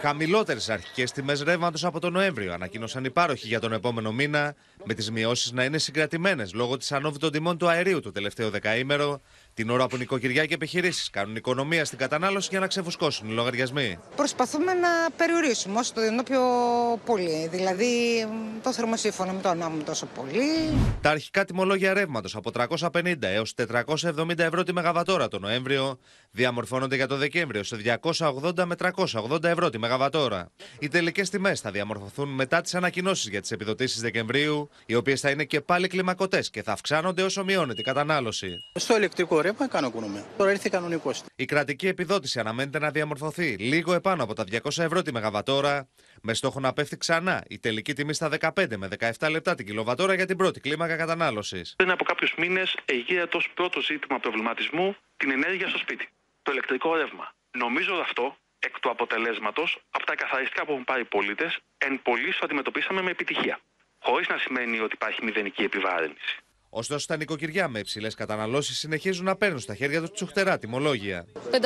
Χαμηλότερες αρχικές τιμές ρεύματος από τον Νοέμβριο ανακοίνωσαν οι πάροχοι για τον επόμενο μήνα, με τις μειώσεις να είναι συγκρατημένες λόγω της ανόβη των τιμών του αερίου το τελευταίο δεκαήμερο, την ώρα που νοικοκυριά και επιχειρήσεις κάνουν οικονομία στην κατανάλωση για να ξεφουσκώσουν οι λογαριασμοί. Προσπαθούμε να περιορίσουμε όσο το δυνατόν πιο πολύ. Δηλαδή το θερμοσύφωνο μην το ανάβουμε τόσο πολύ. Τα αρχικά τιμολόγια ρεύματος από 350 έως 470 ευρώ τη Μεγαβατόρα το Νοέμβριο διαμορφώνονται για το Δεκέμβριο σε 280 με 380 ευρώ τη Μεγαβατόρα. Οι τελικές τιμές θα διαμορφωθούν μετά τις ανακοινώσεις για τις επιδοτήσεις Δεκεμβρίου, οι οποίες θα είναι και πάλι κλιμακωτές και θα αυξάνονται όσο μειώνεται η κατανάλωση. Στο ηλεκτρικό ρεύμα κάνω οικονομία. Τώρα ήρθε κανονικό. Η κρατική επιδότηση αναμένεται να διαμορφωθεί λίγο επάνω από τα 200 ευρώ τη Μεγαβατόρα, με στόχο να πέφτει ξανά η τελική τιμή στα 15 με 17 λεπτά την κιλοβατόρα για την πρώτη κλίμακα κατανάλωσης. Πριν από κάποιους μήνες εγείρετο πρώτο ζήτημα προβληματισμού την ενέργεια στο σπίτι. Το ηλεκτρικό ρεύμα. Νομίζω αυτό εκ του αποτελέσματος από τα καθαριστικά που έχουν πάρει οι πολίτες, εν πολλής το αντιμετωπίσαμε με επιτυχία. Χωρίς να σημαίνει ότι υπάρχει μηδενική επιβάρυνση. Ωστόσο, τα νοικοκυριά με υψηλές καταναλώσεις συνεχίζουν να παίρνουν στα χέρια τους τσουχτερά τιμολόγια. 580.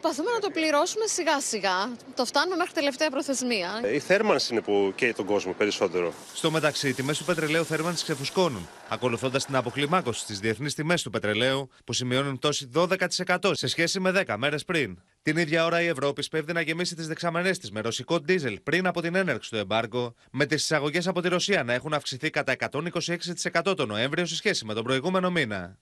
Προσπαθούμε να το πληρώσουμε σιγά σιγά. Το φτάνουμε μέχρι τελευταία προθεσμία. Η θέρμανση είναι που καίει τον κόσμο περισσότερο. Στο μεταξύ, οι τιμές του πετρελαίου θέρμανση ξεφουσκώνουν, ακολουθώντας την αποκλιμάκωση στις διεθνείς τιμές του πετρελαίου, που σημειώνουν πτώση 12% σε σχέση με 10 μέρες πριν. Την ίδια ώρα η Ευρώπη σπέβδει να γεμίσει τις δεξαμενές της με ρωσικό ντίζελ πριν από την έναρξη του εμπάργκο, με τις εισαγωγές από τη Ρωσία να έχουν αυξηθεί κατά 126% τον Νοέμβριο σε σχέση με τον προηγούμενο μήνα.